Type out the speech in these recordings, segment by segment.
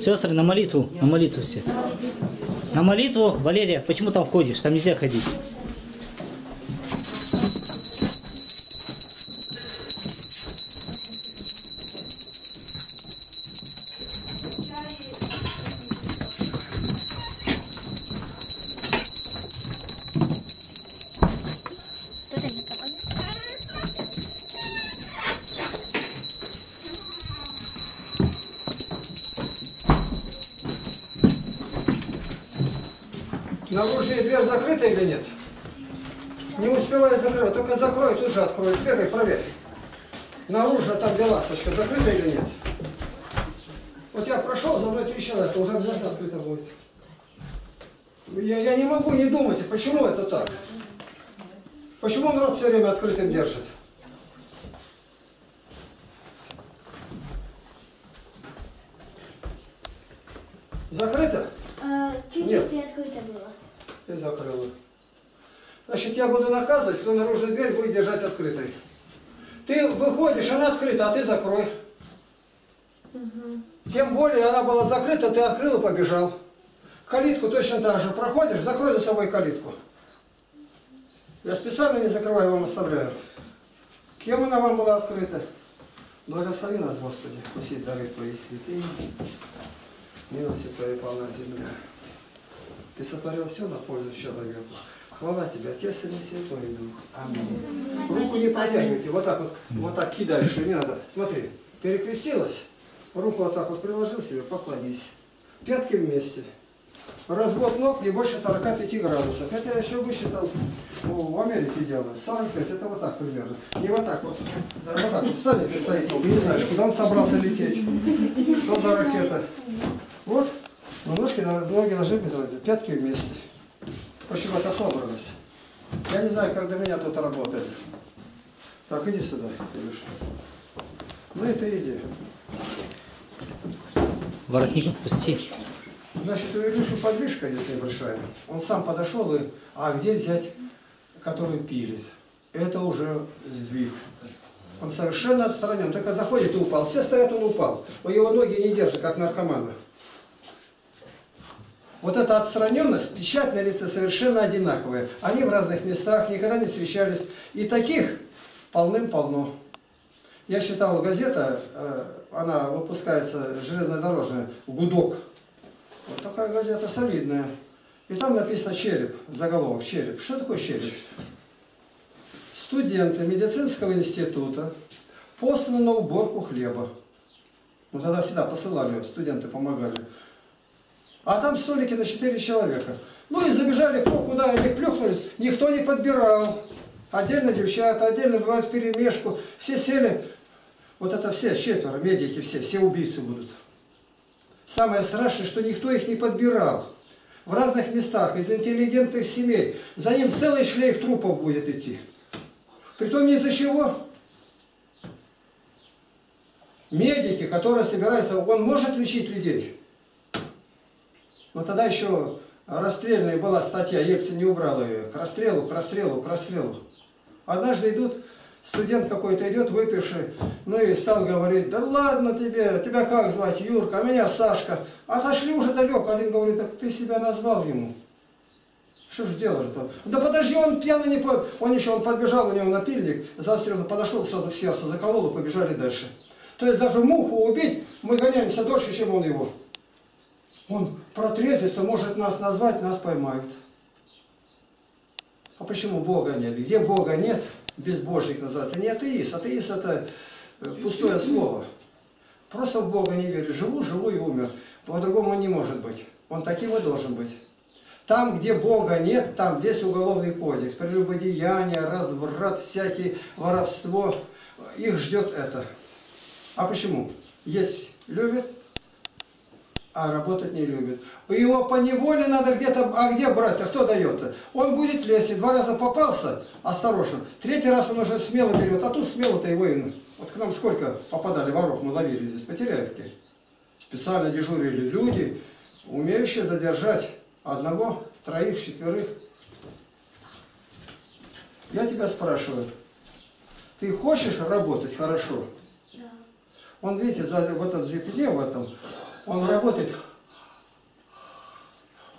Сестры, на молитву, на молитву все. На молитву, Валерия, почему там входишь? Там нельзя ходить. Наружная дверь закрыта или нет? Не успевай закрывать, только закрой, тут же открой. Бегай, проверь. Наружу там где ласточка, закрыта или нет? Вот я прошел, за мной три человека, уже обязательно открыто будет. Я, я не могу не думать, почему это так? Почему народ все время открытым держит? Закрыто? А, Нет. Чуть-чуть приоткрыто было. Ты закрыла. Значит, я буду наказывать, кто наружную дверь будет держать открытой. Ты выходишь, она открыта, а ты закрой. Тем более она была закрыта, ты открыл и побежал. Калитку точно так же проходишь, закрой за собой калитку. Я специально не закрываю, вам оставляю. Кем она вам была открыта? Благослови нас, Господи, пусть дары Твои святые, милости Твоей полна земля. Ты сотворил все на пользу человеку. Хвала Тебе, Отец и Святой Дух. Аминь. Руку не протягивайте, вот так вот, вот так кидаешь, не надо. Смотри, перекрестилась, руку вот так вот приложил себе, поклонись. Пятки вместе. Развод ног не больше 45 градусов. Это я еще высчитал, ну, в Америке делают. 45, это вот так примерно. Не вот так вот. Да, вот так вот станет и стоит. Не знаешь, куда он собрался лететь. Что за ракета. Вот. Но ножки, ноги должны быть разные. Пятки вместе. Почему это собралось? Я не знаю, как до меня тут работает. Так, иди сюда, Илюша. Ну и ты иди. Воротник отпусти. Значит, у Илюши подвижка есть небольшая. Он сам подошел и... А где взять, который пилит? Это уже сдвиг. Он совершенно отстранен. Только заходит и упал. Все стоят, он упал. Но его ноги не держат, как наркомана. Вот эта отстраненность, печать на лице совершенно одинаковая. Они в разных местах, никогда не встречались. И таких полным-полно. Я читал газета, э, она выпускается железнодорожная, «Гудок». Вот такая газета солидная. И там написано «Череп», заголовок «Череп». Что такое череп? Студенты медицинского института посланы на уборку хлеба. Ну тогда всегда посылали, студенты помогали. А там столики на 4 человека. Ну и забежали кто куда, они плюхнулись, никто не подбирал. Отдельно девчата, отдельно бывают перемешку. Все сели, вот это все, четверо, медики все, все убийцы будут. Самое страшное, что никто их не подбирал. В разных местах, из интеллигентных семей. За ним целый шлейф трупов будет идти. Притом ни из-за чего. Медики, которые собираются, он может лечить людей. Но тогда еще расстрельная была статья, Ельцин не убрал ее. К расстрелу, к расстрелу, к расстрелу. Однажды идут, студент какой-то идет, выпивший, ну и стал говорить, да ладно тебе, тебя как звать, Юрка, а меня Сашка. Отошли уже далеко, один говорит, так ты себя назвал ему. Что же делали-то? Да подожди, он пьяный не под... Он еще, он подбежал, у него напильник заостренный, подошел сразу в сердце, заколол и побежали дальше. То есть даже муху убить, мы гоняемся дольше, чем он его. Он протрезвится, может нас назвать, нас поймают. А почему Бога нет? Где Бога нет, безбожник называется. Не атеист. Атеист это э, пустое слово. Просто в Бога не верю. Живу, живу и умер. По-другому он не может быть. Он таким и должен быть. Там, где Бога нет, там весь уголовный кодекс. Прелюбодеяние, разврат, всякие воровство. Их ждет это. А почему? Есть любят, а работать не любит. Его по неволе надо где-то, а где брать-то, кто дает-то? Он будет лезть, и два раза попался, осторожно, третий раз он уже смело берет, а тут смело-то его и... Вот к нам сколько попадали воров, мы ловили здесь, по Теряевке. Специально дежурили люди, умеющие задержать одного, троих, четверых. Я тебя спрашиваю, ты хочешь работать хорошо? Да. Он, видите, за, в этот зипне, в этом, работает,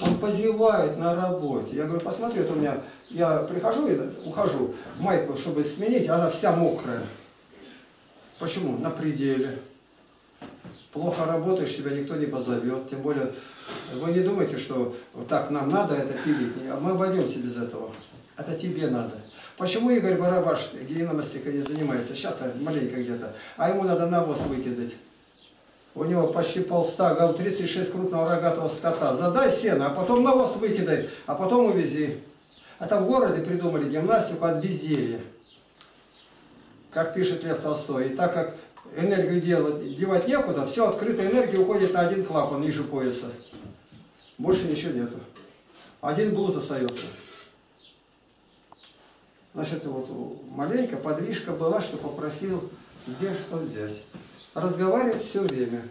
он позевает на работе. Я говорю, посмотри, вот у меня, я прихожу и ухожу, майку, чтобы сменить, она вся мокрая. Почему? На пределе. Плохо работаешь, тебя никто не позовет. Тем более, вы не думайте, что вот так нам надо это пилить. А мы обойдемся без этого. Это тебе надо. Почему Игорь Барабаш гигиеномастикой не занимается? Сейчас-то маленько где-то. А ему надо навоз выкидать. У него почти полста, гал 36 крупного рогатого скота. Задай сено, а потом навоз выкидай, а потом увези. Это в городе придумали гимнастику от безделья. Как пишет Лев Толстой. И так как энергию делать, девать некуда, все, открытая энергия уходит на один клапан ниже пояса. Больше ничего нету. Один блуд остается. Значит, вот маленько подвижка была, что попросил, где что взять. Разговаривает все время.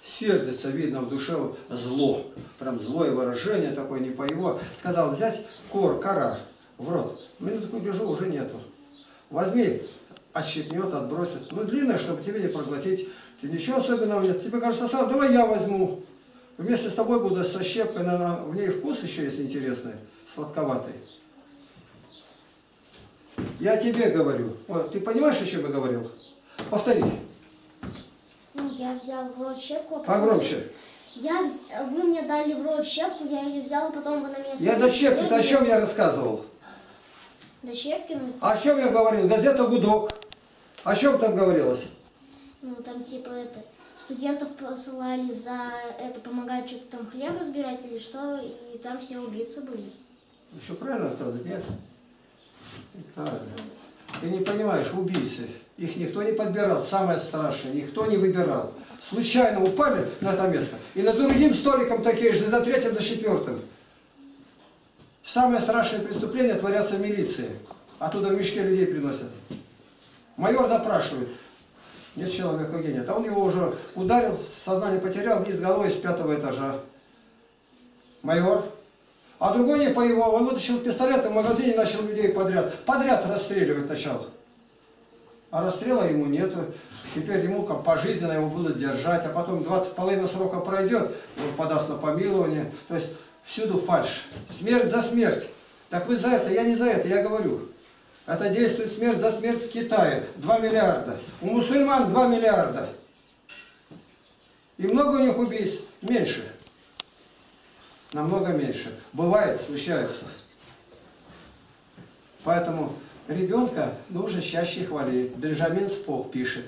Сердится, видно, в душе зло. Прям злое выражение такое, не по его. Сказал взять кор, кора в рот. Минутку гляжу, уже нету. Возьми, отщипнет, отбросит. Ну, длинное, чтобы тебе не проглотить. Ничего особенного нет. Тебе кажется, сразу, давай я возьму. Вместе с тобой буду со щепкой, наверное, в ней вкус еще есть интересный, сладковатый. Я тебе говорю. Вот, ты понимаешь, о чем я говорил? Повтори. Я взял в рот щепку. а потом- Погромче. Я, вз- вы мне дали в рот щепку, я ее взял, потом вы на меня Я до щепки, о чем я рассказывал? До щепки, ну, О чем я говорил? Газета «Гудок». О чем там говорилось? ну, там типа это, студентов посылали за это, помогать что-то там хлеб разбирать или что, и там все убийцы были. Еще правильно сказать, нет? Правильно. Ты не понимаешь, убийцы. Их никто не подбирал, самое страшное, никто не выбирал. Случайно упали на это место. И на другим столиком такие же, за третьим, за четвертым. Самые страшные преступления творятся в милиции. Оттуда в мешке людей приносят. Майор допрашивает. Нет человека где нет. А он его уже ударил, сознание потерял, вниз головой с пятого этажа. Майор. А другой не по его, он вытащил пистолет и в магазине начал людей подряд. Подряд расстреливать начал. А расстрела ему нету. Теперь ему как пожизненно его будут держать, а потом 20 половина срока пройдет, он подаст на помилование. То есть всюду фальш. Смерть за смерть. Так вы за это, я не за это, я говорю. Это действует смерть за смерть в Китае. 2 миллиарда. У мусульман 2 миллиарда. И много у них убийств? Меньше. Намного меньше. Бывает, случается. Поэтому ребенка нужно чаще хвалить. Бенджамин Спок пишет.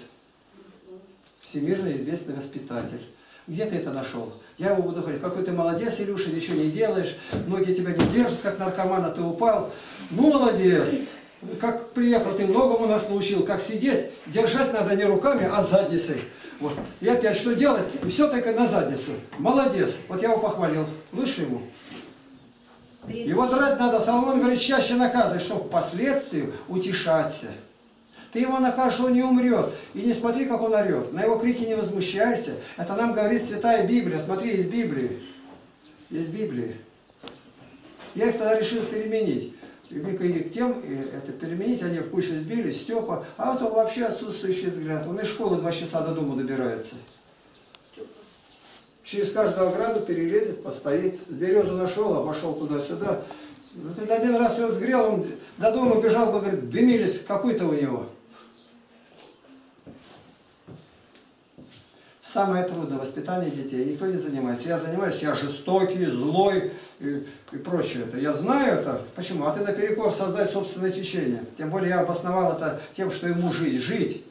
Всемирно известный воспитатель. Где ты это нашел? Я его буду говорить, какой ты молодец, Илюша, ничего не делаешь, ноги тебя не держат, как наркоман, а ты упал. Ну, молодец. Как приехал, ты многому нас научил, как сидеть, держать надо не руками, а задницей. Вот. И опять что делать? И все только на задницу. Молодец. Вот я его похвалил. Лучше ему. Его драть надо, Соломон говорит, чаще наказывай, чтобы впоследствии утешаться. Ты его накажешь, он не умрет. И не смотри, как он орет. На его крики не возмущайся. Это нам говорит Святая Библия. Смотри, из Библии. Из Библии. Я их тогда решил переменить. И и к тем, и это переменить, они в кучу сбили, Степа. А вот он вообще отсутствующий взгляд. Он из школы два часа до дома добирается. Через каждую ограду перелезет, постоит. Березу нашел, обошел туда-сюда. Один раз его сгрел, он до дома бы, говорит, дымились копыта у него. Самое трудное воспитание детей. Никто не занимается. Я занимаюсь, я жестокий, злой и, и прочее. Это. Я знаю это. Почему? А ты наперекор создай собственное течение. Тем более я обосновал это тем, что ему жить. Жить.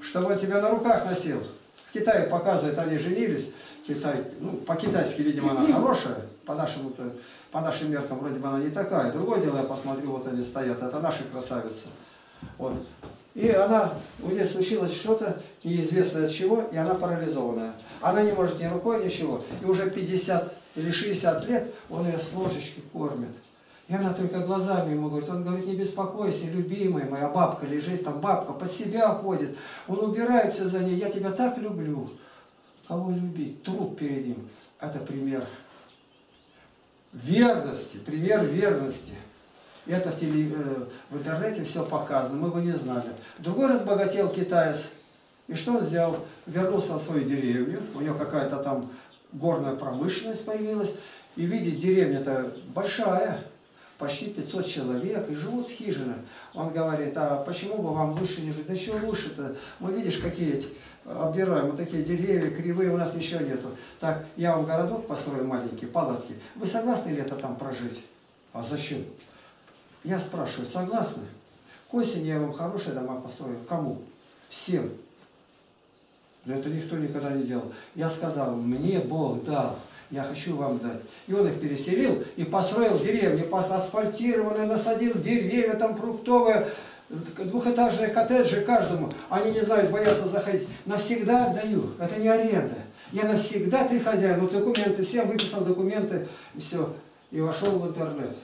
Чтобы он тебя на руках носил. В Китае показывают, они женились. Китай, ну, по-китайски, видимо, она хорошая. По нашему по нашим меркам вроде бы она не такая. Другое дело, я посмотрю, вот они стоят. Это наши красавицы. Вот. И она, у нее случилось что-то неизвестное от чего, и она парализованная. Она не может ни рукой, ничего. И уже 50 или 60 лет он ее с ложечки кормит. И она только глазами ему говорит, он говорит, не беспокойся, любимая моя бабка лежит там, бабка под себя ходит, он убирается за ней, я тебя так люблю. Кого любить? Труп перед ним. Это пример верности, пример верности. Это в, теле, э, в интернете все показано, мы бы не знали. Другой разбогател китаец, И что он сделал? Вернулся в свою деревню, у него какая-то там горная промышленность появилась, и видит, деревня-то большая, почти 500 человек, и живут в хижинах. Он говорит, а почему бы вам лучше не жить? Да еще лучше-то, мы видишь, какие обдираем, вот такие деревья кривые, у нас ничего нету. Так, я вам городок построю маленький, палатки. Вы согласны лето там прожить? А зачем? Я спрашиваю, согласны? К осени я вам хорошие дома построю. Кому? Всем. Но это никто никогда не делал. Я сказал, мне Бог дал, я хочу вам дать. И он их переселил и построил деревни, асфальтированные, насадил деревья, там фруктовые, двухэтажные коттеджи каждому. Они не знают, боятся заходить. Навсегда отдаю. Это не аренда. Я навсегда ты хозяин. Вот документы, всем выписал документы, и все. И вошел в интернет.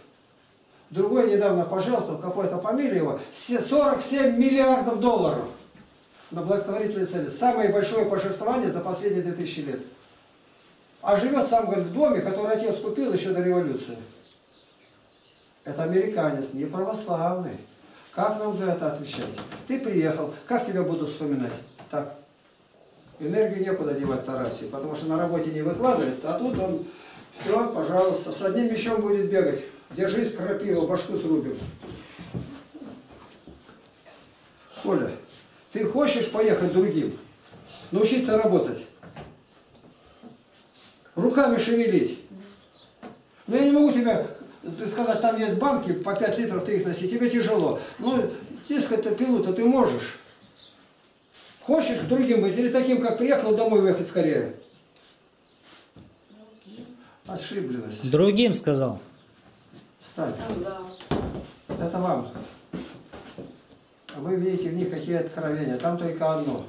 Другой недавно пожаловался, какой-то фамилия его, 47 миллиардов долларов на благотворительной цели. Самое большое пожертвование за последние 2000 лет. А живет сам, говорит, в доме, который отец купил еще до революции. Это американец, не православный. Как нам за это отвечать? Ты приехал, как тебя будут вспоминать? Так, энергию некуда девать Тарасию, потому что на работе не выкладывается, а тут он, все, пожалуйста, с одним мечом будет бегать. Держись, крапива, башку срубим. Коля, ты хочешь поехать другим? Научиться работать? Руками шевелить? Но я не могу тебя сказать, там есть банки, по 5 литров ты их носи, тебе тяжело. Ну, тискать-то пилу-то ты можешь. Хочешь другим быть или таким, как приехал, домой уехать скорее? Ошибленность. Другим сказал. Встаньте. Это вам. Вы видите в них какие откровения. Там только одно.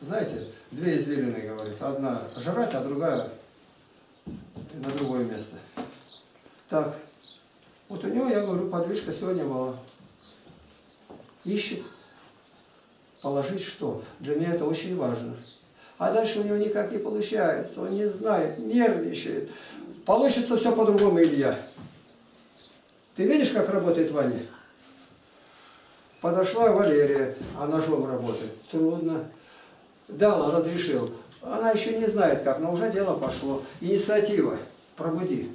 Знаете, две извилины, говорит. Одна жрать, а другая на другое место. Так. Вот у него, я говорю, подвижка сегодня была. Ищет. Положить что? Для меня это очень важно. А дальше у него никак не получается. Он не знает, нервничает. Получится все по-другому, Илья. Ты видишь, как работает Ваня? Подошла Валерия, а ножом работает. Трудно. Дала, разрешил. Она еще не знает как, но уже дело пошло. Инициатива. Пробуди.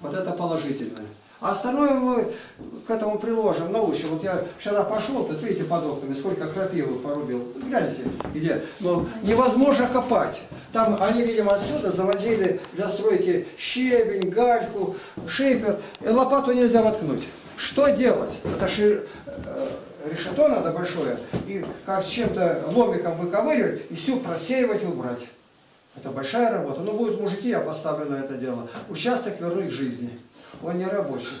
Вот это положительное. А остальное мы к этому приложим, научим. Вот я вчера пошел, тут видите под окнами, сколько крапивы порубил. Гляньте, где. Но невозможно копать. Там они, видимо, отсюда завозили для стройки щебень, гальку, шифер. И лопату нельзя воткнуть. Что делать? Это же э, решето надо большое. И как с чем-то ломиком выковыривать и всю просеивать убрать. Это большая работа. Ну, будут мужики, я поставлю на это дело. Участок вернуть к жизни. Он не рабочий.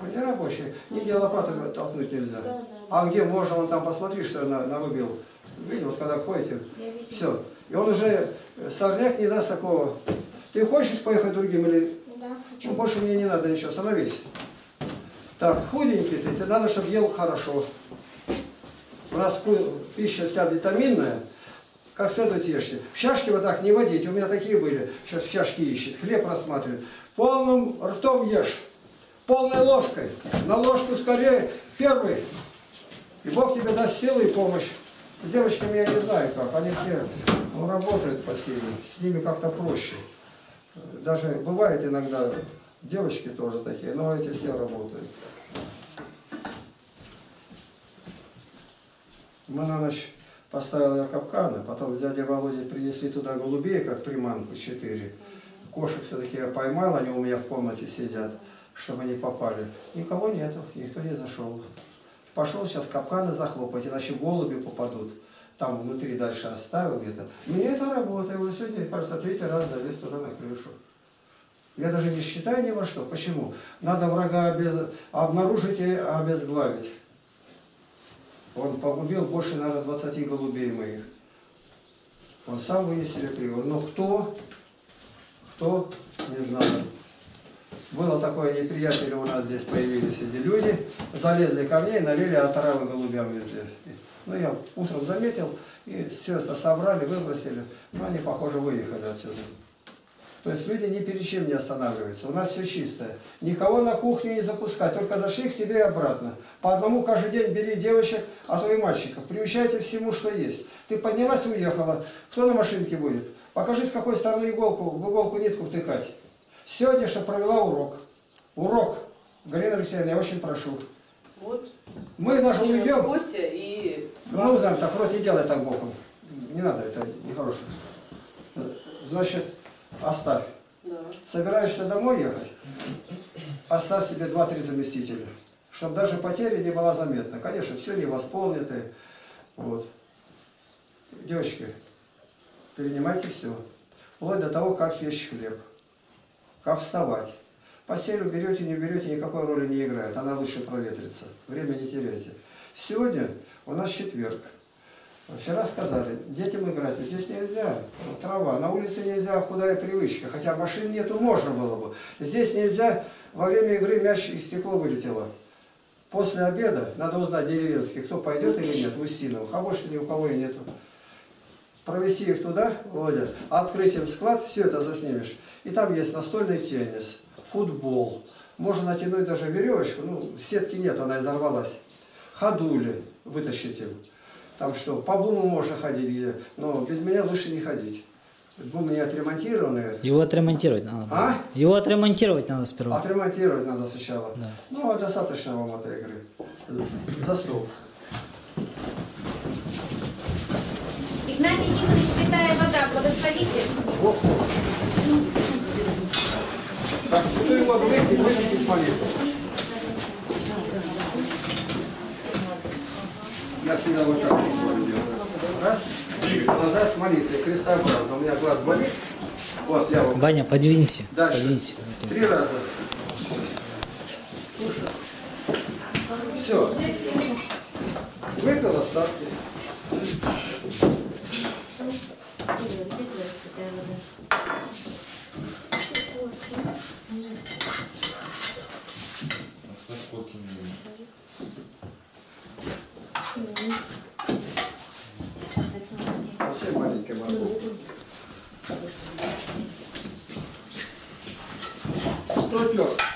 Он не рабочий. Нигде лопату толкнуть нельзя. Да, да. А где можно, он там посмотри, что я на- нарубил. Видите, вот когда ходите, все. И он уже, э, сорняк не даст такого. Ты хочешь поехать другим или... Да, хочу. Ну, больше мне не надо ничего, становись. Так, худенький ты, ты надо, чтобы ел хорошо. У нас пища вся витаминная, как следует ешьте. В чашке вот так не водить, у меня такие были, сейчас в чашке ищет, хлеб рассматривает. Полным ртом ешь, полной ложкой, на ложку скорее, первый. И Бог тебе даст силы и помощь. С девочками я не знаю как, они все ну, работают по силе, с ними как-то проще. Даже бывает иногда девочки тоже такие, но эти все работают. Мы на ночь поставили капканы, потом дядя Володя принесли туда голубей, как приманку, четыре. Кошек все-таки я поймал, они у меня в комнате сидят, чтобы они попали. Никого нету, никто не зашел. Пошел сейчас капканы захлопать, иначе голуби попадут. Там внутри дальше оставил где-то. Мне это работает. Вот сегодня, кажется, третий раз залез туда на крышу. Я даже не считаю ни во что. Почему? Надо врага обез... обнаружить и обезглавить. Он погубил больше, наверное, 20 голубей моих. Он сам вынес или привел. Но кто? Кто? Не знаю. Было такое неприятели у нас здесь появились эти люди, залезли ко мне и налили отравы голубям везде. Ну, я утром заметил, и все это собрали, выбросили. Но они, похоже, выехали отсюда. То есть люди ни перед чем не останавливаются. У нас все чистое. Никого на кухню не запускать, только зашли к себе и обратно. По одному каждый день бери девочек, а то и мальчиков. Приучайте всему, что есть. Ты поднялась уехала. Кто на машинке будет? Покажи, с какой стороны иголку, в иголку нитку втыкать. Сегодня что провела урок. Урок. Галина Алексеевна, я очень прошу. Вот. Мы даже уйдем. Костя и... Ну, знаем, так, рот не делай так боком. Не надо, это нехорошо. Значит, оставь. Да. Собираешься домой ехать, оставь себе 2-3 заместителя, чтобы даже потери не была заметна. Конечно, все не восполнены. Вот. Девочки, перенимайте все. Вплоть до того, как печь хлеб, как вставать. Постель уберете, не уберете, никакой роли не играет. Она лучше проветрится. Время не теряйте. Сегодня у нас четверг. Вчера сказали, детям играть здесь нельзя, трава, на улице нельзя, худая привычка, хотя машин нету, можно было бы. Здесь нельзя, во время игры мяч и стекло вылетело. После обеда надо узнать деревенский, кто пойдет или нет, в Устиновых, а больше ни у кого и нету. Провести их туда, Володя, открыть им склад, все это заснимешь. И там есть настольный теннис, футбол. Можно натянуть даже веревочку, ну, сетки нет, она изорвалась. Ходули вытащить им. Там что, по буму можно ходить где, но без меня лучше не ходить. Бумы не отремонтированные. Его отремонтировать надо. да. А? Его отремонтировать надо сперва. Отремонтировать надо сначала. Да. Ну, а достаточно вам этой игры. За стол. Игнатий Николаевич, святая вода, благословите. Вот. Так, святую воду выпить, выпить молитву. Я всегда вот так вот делаю. Раз, глаза с молитвой, крестообразно. У меня глаз болит. Вот, я вот. Ваня, подвинься. Дальше. Подвинься. Три раза. Слушай. Все. Выпил остатки. Кто тёр?